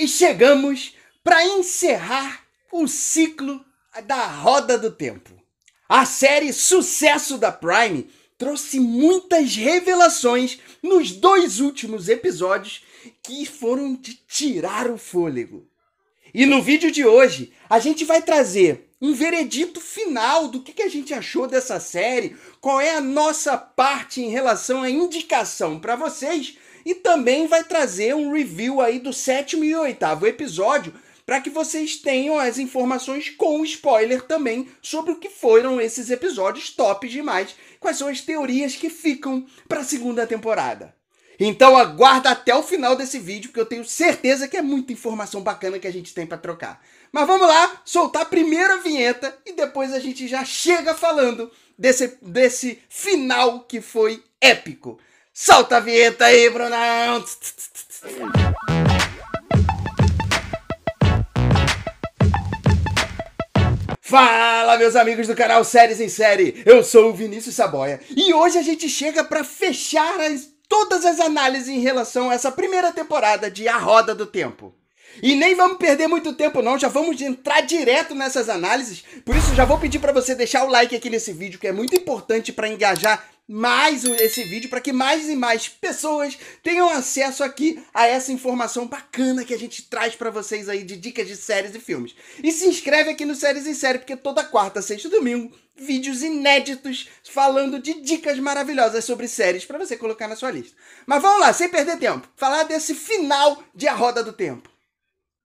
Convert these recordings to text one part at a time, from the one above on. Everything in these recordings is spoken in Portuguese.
E chegamos para encerrar o ciclo da Roda do Tempo. A série Sucesso da Prime trouxe muitas revelações nos dois últimos episódios que foram de tirar o fôlego. E no vídeo de hoje, a gente vai trazer um veredito final do que, a gente achou dessa série, qual é a nossa parte em relação à indicação para vocês e também vai trazer um review aí do sétimo e oitavo episódio para que vocês tenham as informações com spoiler também sobre o que foram esses episódios top demais, quais são as teorias que ficam para a segunda temporada. Então aguarda até o final desse vídeo, porque eu tenho certeza que é muita informação bacana que a gente tem para trocar. Mas vamos lá, soltar a primeira vinheta e depois a gente já chega falando desse, desse final que foi épico. Solta a vinheta aí, Brunão! Fala, meus amigos do canal Séries em Série! Eu sou o Vinícius Saboia e hoje a gente chega para fechar as, todas as análises em relação a essa primeira temporada de A Roda do Tempo. E nem vamos perder muito tempo não, já vamos entrar direto nessas análises. Por isso já vou pedir para você deixar o like aqui nesse vídeo, que é muito importante para engajar mais esse vídeo para que mais e mais pessoas tenham acesso aqui a essa informação bacana que a gente traz para vocês aí de dicas de séries e filmes. E se inscreve aqui no Séries em Série, porque toda quarta, sexta e domingo, vídeos inéditos falando de dicas maravilhosas sobre séries para você colocar na sua lista. Mas vamos lá, sem perder tempo, falar desse final de A Roda do Tempo.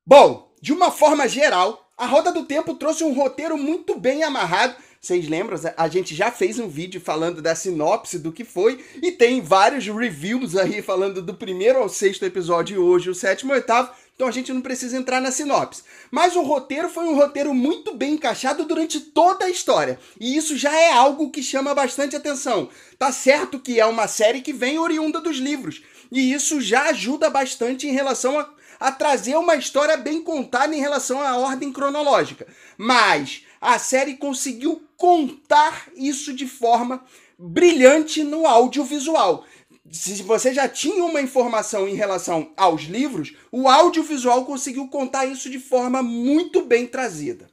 Bom, de uma forma geral, A Roda do Tempo trouxe um roteiro muito bem amarrado vocês lembram? A gente já fez um vídeo falando da sinopse do que foi e tem vários reviews aí falando do primeiro ao sexto episódio hoje o sétimo e oitavo. Então a gente não precisa entrar na sinopse. Mas o roteiro foi um roteiro muito bem encaixado durante toda a história. E isso já é algo que chama bastante atenção. Tá certo que é uma série que vem oriunda dos livros. E isso já ajuda bastante em relação a, a trazer uma história bem contada em relação à ordem cronológica. Mas a série conseguiu contar isso de forma brilhante no audiovisual. Se você já tinha uma informação em relação aos livros, o audiovisual conseguiu contar isso de forma muito bem trazida.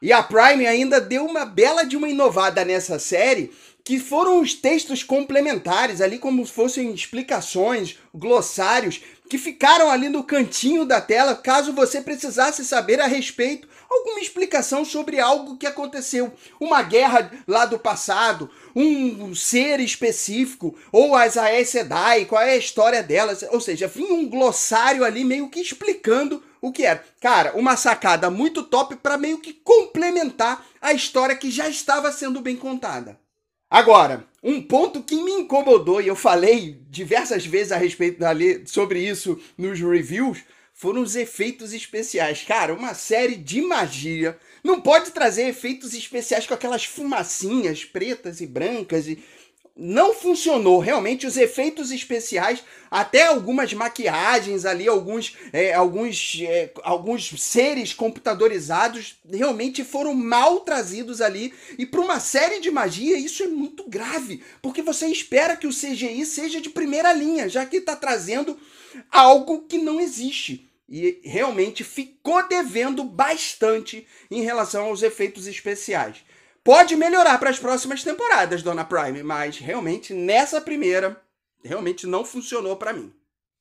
E a Prime ainda deu uma bela de uma inovada nessa série, que foram os textos complementares, ali como fossem explicações, glossários, que ficaram ali no cantinho da tela, caso você precisasse saber a respeito alguma explicação sobre algo que aconteceu, uma guerra lá do passado, um ser específico, ou as Aes Sedai, qual é a história delas, ou seja, vinha um glossário ali meio que explicando o que era. Cara, uma sacada muito top para meio que complementar a história que já estava sendo bem contada. Agora, um ponto que me incomodou, e eu falei diversas vezes a respeito dali, sobre isso nos reviews, foram os efeitos especiais. Cara, uma série de magia não pode trazer efeitos especiais com aquelas fumacinhas pretas e brancas e não funcionou. Realmente, os efeitos especiais, até algumas maquiagens ali, alguns, é, alguns, é, alguns seres computadorizados, realmente foram mal trazidos ali. E para uma série de magia, isso é muito grave, porque você espera que o CGI seja de primeira linha, já que está trazendo algo que não existe. E realmente ficou devendo bastante em relação aos efeitos especiais. Pode melhorar para as próximas temporadas, Dona Prime, mas realmente nessa primeira, realmente não funcionou para mim.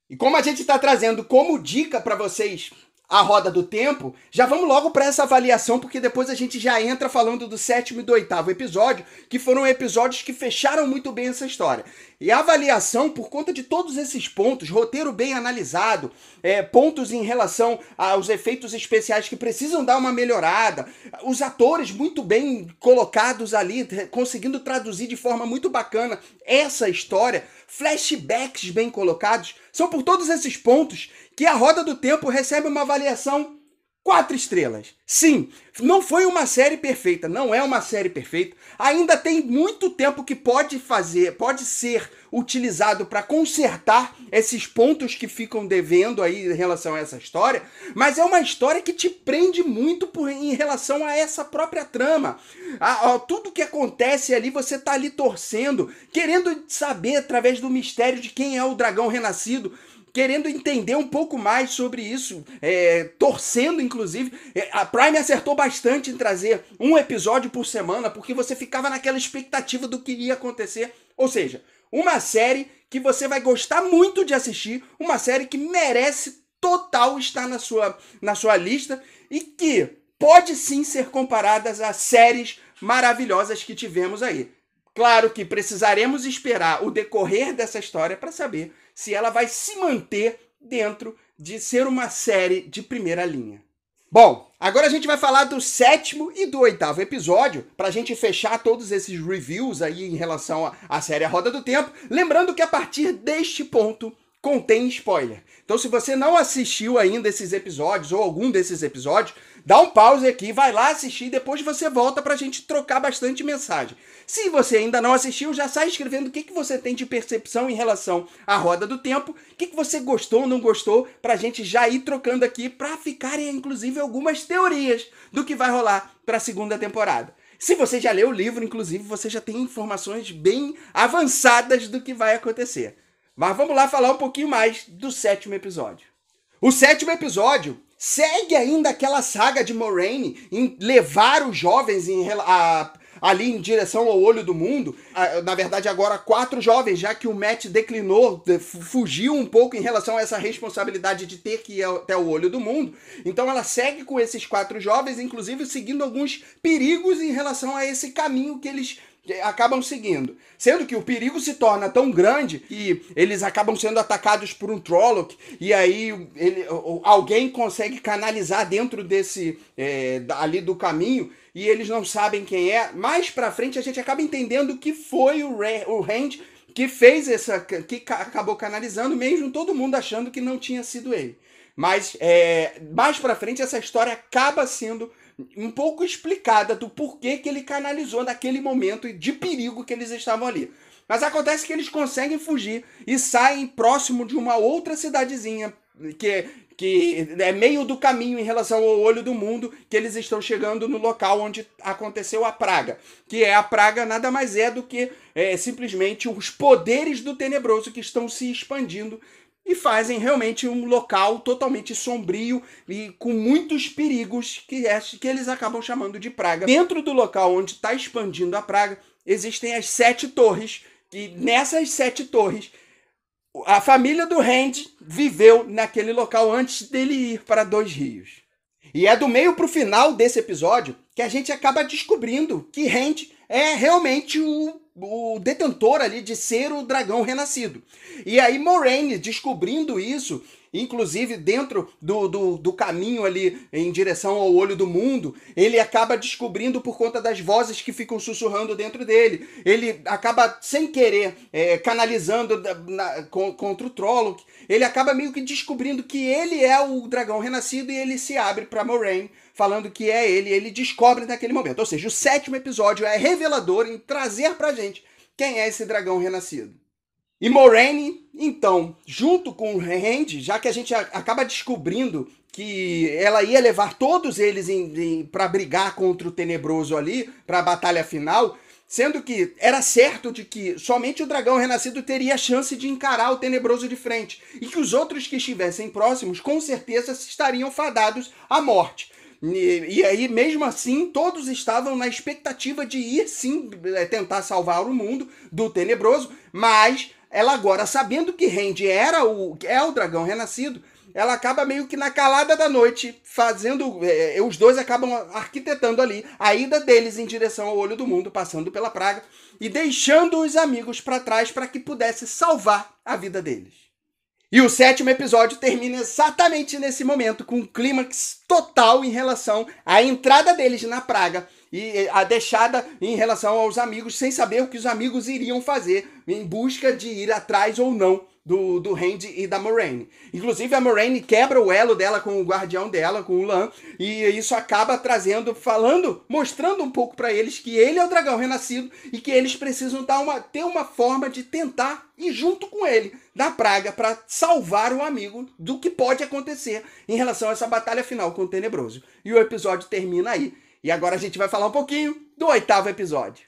E como a gente está trazendo como dica para vocês a roda do tempo, já vamos logo para essa avaliação, porque depois a gente já entra falando do sétimo e do oitavo episódio, que foram episódios que fecharam muito bem essa história. E a avaliação, por conta de todos esses pontos, roteiro bem analisado, é, pontos em relação aos efeitos especiais que precisam dar uma melhorada, os atores muito bem colocados ali, conseguindo traduzir de forma muito bacana essa história, flashbacks bem colocados, são por todos esses pontos que a Roda do Tempo recebe uma avaliação quatro estrelas. Sim, não foi uma série perfeita, não é uma série perfeita. Ainda tem muito tempo que pode fazer, pode ser utilizado para consertar esses pontos que ficam devendo aí em relação a essa história, mas é uma história que te prende muito por, em relação a essa própria trama. A, a, tudo que acontece ali, você tá ali torcendo, querendo saber através do mistério de quem é o dragão renascido querendo entender um pouco mais sobre isso, é, torcendo inclusive. É, a Prime acertou bastante em trazer um episódio por semana, porque você ficava naquela expectativa do que ia acontecer. Ou seja, uma série que você vai gostar muito de assistir, uma série que merece total estar na sua, na sua lista e que pode sim ser comparadas a séries maravilhosas que tivemos aí. Claro que precisaremos esperar o decorrer dessa história para saber se ela vai se manter dentro de ser uma série de primeira linha. Bom, agora a gente vai falar do sétimo e do oitavo episódio, para a gente fechar todos esses reviews aí em relação à série A Roda do Tempo. Lembrando que a partir deste ponto contém spoiler. Então, se você não assistiu ainda esses episódios ou algum desses episódios, dá um pause aqui, vai lá assistir e depois você volta pra gente trocar bastante mensagem. Se você ainda não assistiu, já sai escrevendo o que, que você tem de percepção em relação à roda do tempo, o que, que você gostou ou não gostou, pra gente já ir trocando aqui pra ficarem, inclusive, algumas teorias do que vai rolar pra segunda temporada. Se você já leu o livro, inclusive, você já tem informações bem avançadas do que vai acontecer. Mas vamos lá falar um pouquinho mais do sétimo episódio. O sétimo episódio segue ainda aquela saga de Moraine em levar os jovens em, a, ali em direção ao olho do mundo. Na verdade, agora quatro jovens, já que o Matt declinou, fugiu um pouco em relação a essa responsabilidade de ter que ir até o olho do mundo. Então ela segue com esses quatro jovens, inclusive seguindo alguns perigos em relação a esse caminho que eles acabam seguindo. Sendo que o perigo se torna tão grande que eles acabam sendo atacados por um Trolloc e aí ele, alguém consegue canalizar dentro desse é, ali do caminho e eles não sabem quem é. Mais pra frente a gente acaba entendendo que foi o, Re, o Rand que fez essa. que acabou canalizando, mesmo todo mundo achando que não tinha sido ele. Mas é, mais pra frente essa história acaba sendo um pouco explicada do porquê que ele canalizou naquele momento de perigo que eles estavam ali. Mas acontece que eles conseguem fugir e saem próximo de uma outra cidadezinha que, que é meio do caminho em relação ao olho do mundo, que eles estão chegando no local onde aconteceu a praga. Que é a praga nada mais é do que é, simplesmente os poderes do tenebroso que estão se expandindo e fazem realmente um local totalmente sombrio e com muitos perigos que, é, que eles acabam chamando de praga. Dentro do local onde está expandindo a praga, existem as sete torres, e nessas sete torres, a família do Rand viveu naquele local antes dele ir para Dois Rios. E é do meio para o final desse episódio que a gente acaba descobrindo que Rand é realmente o o detentor ali de ser o dragão renascido. E aí Moraine, descobrindo isso, inclusive dentro do, do, do, caminho ali em direção ao olho do mundo, ele acaba descobrindo por conta das vozes que ficam sussurrando dentro dele. Ele acaba, sem querer, é, canalizando na, contra o Trolloc. Ele acaba meio que descobrindo que ele é o dragão renascido e ele se abre para Moraine falando que é ele, ele descobre naquele momento. Ou seja, o sétimo episódio é revelador em trazer pra gente quem é esse dragão renascido. E Moraine, então, junto com o Rand, já que a gente acaba descobrindo que ela ia levar todos eles para brigar contra o Tenebroso ali, para a batalha final, sendo que era certo de que somente o dragão renascido teria a chance de encarar o Tenebroso de frente, e que os outros que estivessem próximos com certeza estariam fadados à morte. E, e, aí, mesmo assim, todos estavam na expectativa de ir sim é, tentar salvar o mundo do tenebroso, mas ela agora, sabendo que Randy era o, é o dragão renascido, ela acaba meio que na calada da noite fazendo. É, os dois acabam arquitetando ali a ida deles em direção ao olho do mundo, passando pela praga e deixando os amigos para trás para que pudesse salvar a vida deles. E o sétimo episódio termina exatamente nesse momento, com um clímax total em relação à entrada deles na praga e a deixada em relação aos amigos, sem saber o que os amigos iriam fazer em busca de ir atrás ou não do, do Randy e da Moraine. Inclusive, a Moraine quebra o elo dela com o guardião dela, com o Lan, e isso acaba trazendo, falando, mostrando um pouco para eles que ele é o dragão renascido e que eles precisam dar uma, ter uma forma de tentar ir junto com ele da praga para salvar o amigo do que pode acontecer em relação a essa batalha final com o Tenebroso. E o episódio termina aí. E agora a gente vai falar um pouquinho do oitavo episódio.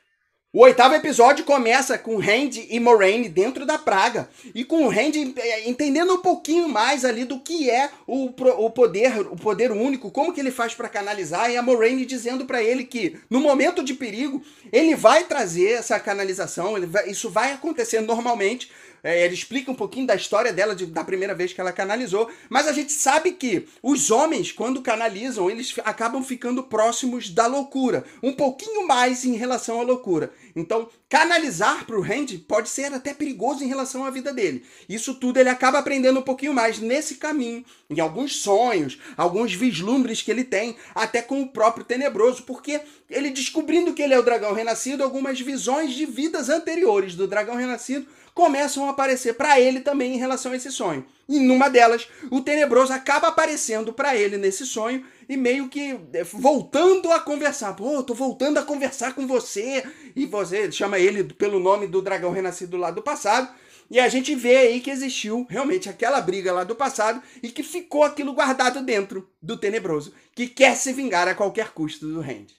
O oitavo episódio começa com Randy e Moraine dentro da praga. E com o Randy é, entendendo um pouquinho mais ali do que é o, o poder, o poder único, como que ele faz para canalizar, e a Moraine dizendo para ele que no momento de perigo, ele vai trazer essa canalização, vai, isso vai acontecer normalmente, é, ele explica um pouquinho da história dela, de, da primeira vez que ela canalizou. Mas a gente sabe que os homens, quando canalizam, eles acabam ficando próximos da loucura. Um pouquinho mais em relação à loucura. Então, canalizar para o Randy pode ser até perigoso em relação à vida dele. Isso tudo ele acaba aprendendo um pouquinho mais nesse caminho, em alguns sonhos, alguns vislumbres que ele tem, até com o próprio Tenebroso, porque ele descobrindo que ele é o dragão renascido, algumas visões de vidas anteriores do dragão renascido começam a aparecer para ele também em relação a esse sonho. E numa delas, o tenebroso acaba aparecendo para ele nesse sonho e meio que é, voltando a conversar. Pô, tô voltando a conversar com você. E você chama ele pelo nome do dragão renascido lá do passado. E a gente vê aí que existiu realmente aquela briga lá do passado e que ficou aquilo guardado dentro do tenebroso, que quer se vingar a qualquer custo do Randy.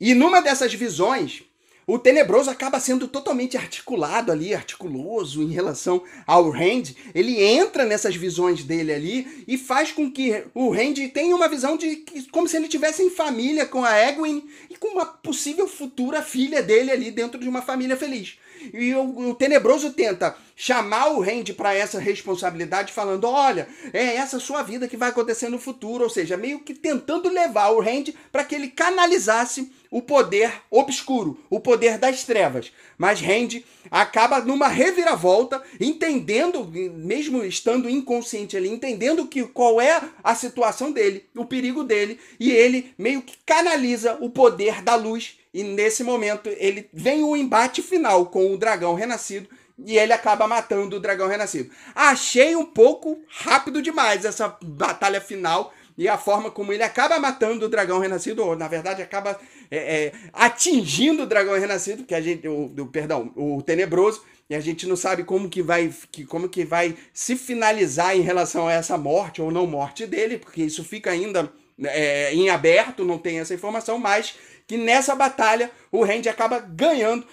E numa dessas visões, o tenebroso acaba sendo totalmente articulado ali, articuloso em relação ao Rand. Ele entra nessas visões dele ali e faz com que o Rand tenha uma visão de que, como se ele tivesse em família com a Egwin e com uma possível futura filha dele ali dentro de uma família feliz. E o, o Tenebroso tenta chamar o Randy para essa responsabilidade, falando: olha, é essa sua vida que vai acontecer no futuro. Ou seja, meio que tentando levar o Randy para que ele canalizasse o poder obscuro, o poder das trevas. Mas Randy acaba numa reviravolta, entendendo, mesmo estando inconsciente ali, entendendo que qual é a situação dele, o perigo dele, e ele meio que canaliza o poder da luz e nesse momento ele vem o embate final com o dragão renascido e ele acaba matando o dragão renascido. Achei um pouco rápido demais essa batalha final e a forma como ele acaba matando o dragão renascido, ou na verdade acaba é, é, atingindo o dragão renascido, que a gente, o, o, perdão, o tenebroso, e a gente não sabe como que vai, que, como que vai se finalizar em relação a essa morte ou não morte dele, porque isso fica ainda é, em aberto, não tem essa informação, mas que nessa batalha o Randy acaba ganhando,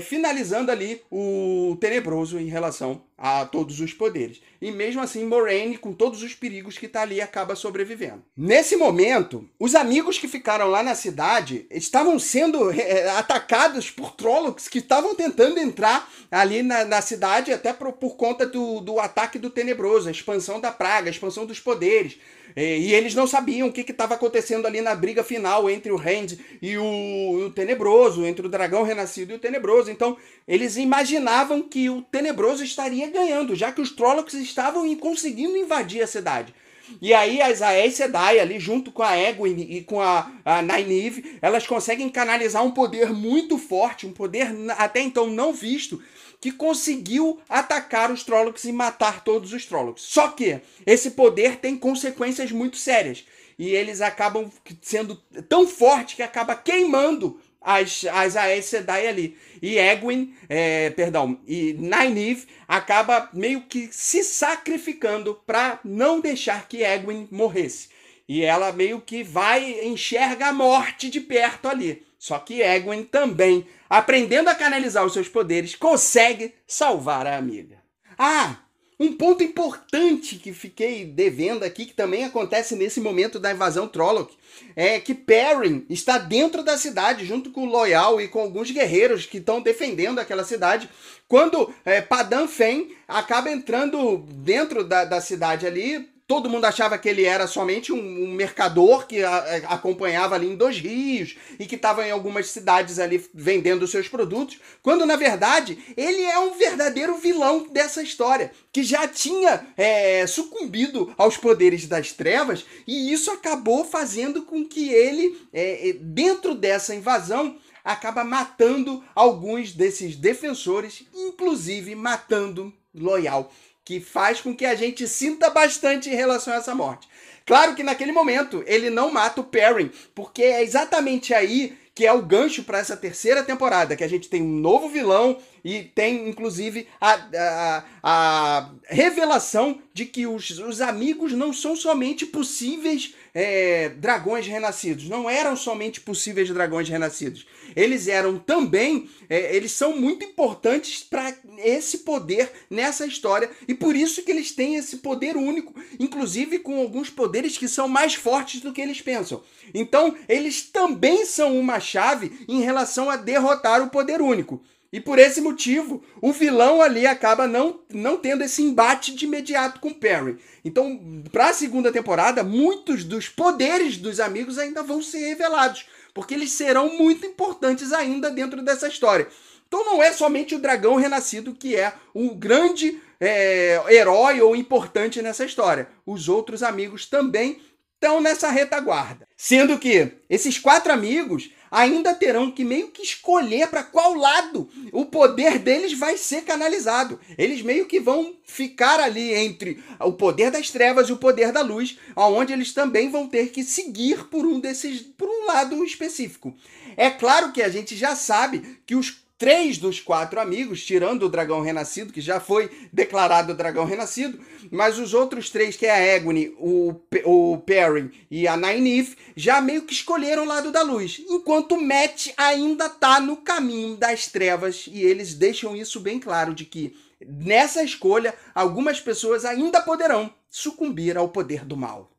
finalizando ali o Tenebroso em relação a todos os poderes. E mesmo assim, Moraine, com todos os perigos que está ali, acaba sobrevivendo. Nesse momento, os amigos que ficaram lá na cidade estavam sendo é, atacados por Trollocs que estavam tentando entrar ali na, na cidade, até por, por conta do, do ataque do Tenebroso, a expansão da praga, a expansão dos poderes. E, eles não sabiam o que estava acontecendo ali na briga final entre o Rand e o, o, Tenebroso, entre o Dragão Renascido e o Tenebroso. Então, eles imaginavam que o Tenebroso estaria ganhando, já que os Trollocs estavam conseguindo invadir a cidade. E aí as Aes Sedai ali, junto com a Egwene e com a, a Nynaeve, elas conseguem canalizar um poder muito forte, um poder até então não visto, que conseguiu atacar os Trollocs e matar todos os Trollocs. Só que esse poder tem consequências muito sérias. E eles acabam sendo tão forte que acaba queimando as, as Aes Sedai ali. E Egwin, é, perdão, e Nynaeve acaba meio que se sacrificando para não deixar que Egwin morresse. E ela meio que vai enxerga a morte de perto ali. Só que Egwin também, aprendendo a canalizar os seus poderes, consegue salvar a amiga. Ah, um ponto importante que fiquei devendo aqui, que também acontece nesse momento da invasão Trolloc, é que Perrin está dentro da cidade, junto com o Loyal e com alguns guerreiros que estão defendendo aquela cidade, quando é, Padan Fen acaba entrando dentro da, da cidade ali, Todo mundo achava que ele era somente um, um mercador que a, a, acompanhava ali em Dois Rios e que estava em algumas cidades ali vendendo seus produtos, quando na verdade ele é um verdadeiro vilão dessa história, que já tinha é, sucumbido aos poderes das trevas e isso acabou fazendo com que ele, é, é dentro dessa invasão, acaba matando alguns desses defensores, inclusive matando Loyal que faz com que a gente sinta bastante em relação a essa morte. Claro que naquele momento ele não mata o Perrin, porque é exatamente aí que é o gancho para essa terceira temporada, que a gente tem um novo vilão, E tem, inclusive, a, a, a revelação de que os, os amigos não são somente possíveis é, dragões renascidos. Não eram somente possíveis dragões renascidos. Eles eram também, é, eles são muito importantes para esse poder nessa história. E por isso que eles têm esse poder único, inclusive com alguns poderes que são mais fortes do que eles pensam. Então, eles também são uma chave em relação a derrotar o poder único. E por esse motivo, o vilão ali acaba não, não tendo esse embate de imediato com Perry. Então, para a segunda temporada, muitos dos poderes dos amigos ainda vão ser revelados, porque eles serão muito importantes ainda dentro dessa história. Então não é somente o dragão renascido que é o grande é, herói ou importante nessa história. Os outros amigos também estão nessa retaguarda. Sendo que esses quatro amigos ainda terão que meio que escolher para qual lado o poder deles vai ser canalizado. Eles meio que vão ficar ali entre o poder das trevas e o poder da luz, aonde eles também vão ter que seguir por um desses, por um lado específico. É claro que a gente já sabe que os três dos quatro amigos, tirando o dragão renascido, que já foi declarado dragão renascido, mas os outros três, que é a Egwene, o, o Perry e a Nynaeve, já meio que escolheram o lado da luz, enquanto Matt ainda tá no caminho das trevas e eles deixam isso bem claro de que nessa escolha algumas pessoas ainda poderão sucumbir ao poder do mal.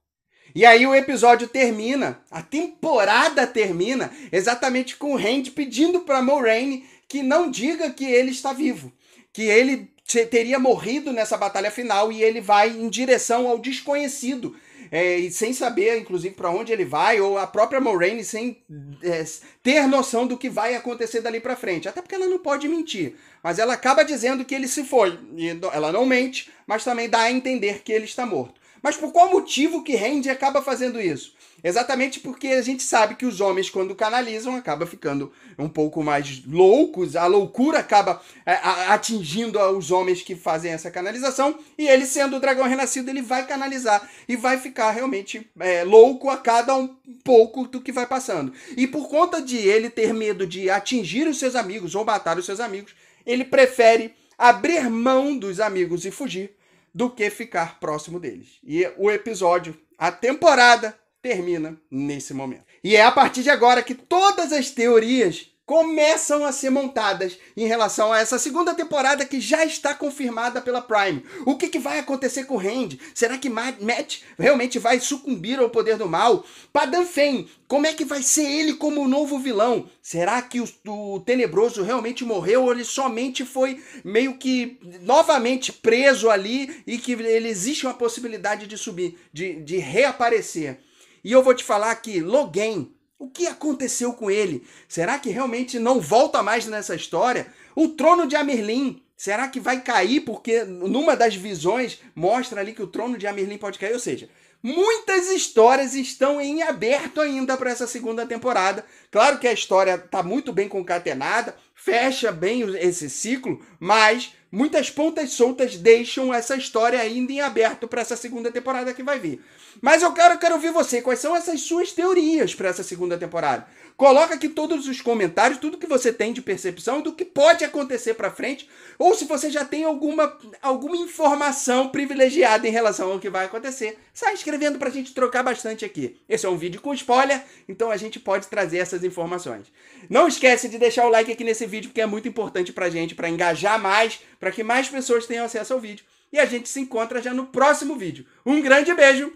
E aí o episódio termina, a temporada termina exatamente com o Randy pedindo para Moraine que não diga que ele está vivo, que ele teria morrido nessa batalha final e ele vai em direção ao desconhecido. É, e sem saber, inclusive, para onde ele vai, ou a própria Moraine sem é, ter noção do que vai acontecer dali para frente. Até porque ela não pode mentir. Mas ela acaba dizendo que ele se foi. E ela não mente, mas também dá a entender que ele está morto. Mas por qual motivo que Randy acaba fazendo isso? Exatamente porque a gente sabe que os homens, quando canalizam, acabam ficando um pouco mais loucos, a loucura acaba é, atingindo os homens que fazem essa canalização, e ele, sendo o dragão renascido, ele vai canalizar e vai ficar realmente é, louco a cada um pouco do que vai passando. E por conta de ele ter medo de atingir os seus amigos ou matar os seus amigos, ele prefere abrir mão dos amigos e fugir do que ficar próximo deles. E o episódio, a temporada, termina nesse momento. E é a partir de agora que todas as teorias começam a ser montadas em relação a essa segunda temporada que já está confirmada pela Prime. O que, que vai acontecer com o Randy? Será que Matt realmente vai sucumbir ao poder do mal? Padan Fen, como é que vai ser ele como novo vilão? Será que o, o Tenebroso realmente morreu ou ele somente foi meio que novamente preso ali e que ele existe uma possibilidade de subir, de, de reaparecer? E eu vou te falar que Logan o que aconteceu com ele? Será que realmente não volta mais nessa história? O trono de Amerlin, será que vai cair? Porque numa das visões mostra ali que o trono de Amerlin pode cair. Ou seja, muitas histórias estão em aberto ainda para essa segunda temporada. Claro que a história está muito bem concatenada, fecha bem esse ciclo, mas muitas pontas soltas deixam essa história ainda em aberto para essa segunda temporada que vai vir. Mas eu quero, quero ouvir você. Quais são essas suas teorias para essa segunda temporada? Coloca aqui todos os comentários, tudo que você tem de percepção do que pode acontecer para frente, ou se você já tem alguma, alguma informação privilegiada em relação ao que vai acontecer, sai escrevendo para a gente trocar bastante aqui. Esse é um vídeo com spoiler, então a gente pode trazer essas informações. Não esquece de deixar o like aqui nesse vídeo, porque é muito importante para a gente, para engajar mais, para que mais pessoas tenham acesso ao vídeo. E a gente se encontra já no próximo vídeo. Um grande beijo!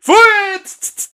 Fui!